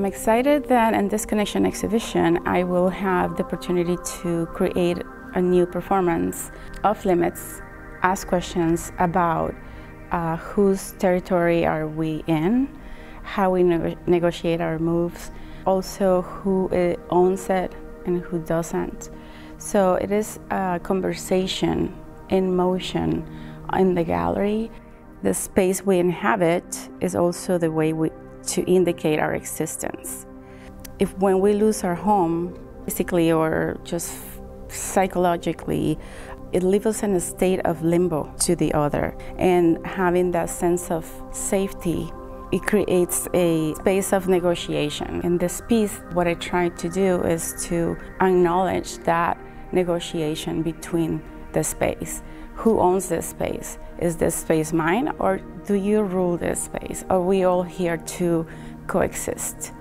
I'm excited that in this connection exhibition, I will have the opportunity to create a new performance of limits, ask questions about uh, whose territory are we in, how we ne negotiate our moves, also who owns it and who doesn't. So it is a conversation in motion in the gallery. The space we inhabit is also the way we, to indicate our existence. If when we lose our home, physically or just psychologically, it leaves us in a state of limbo to the other. And having that sense of safety, it creates a space of negotiation. In this piece, what I try to do is to acknowledge that negotiation between the space. Who owns this space? Is this space mine or do you rule this space? Are we all here to coexist?